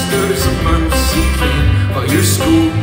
sisters of mercy came while your school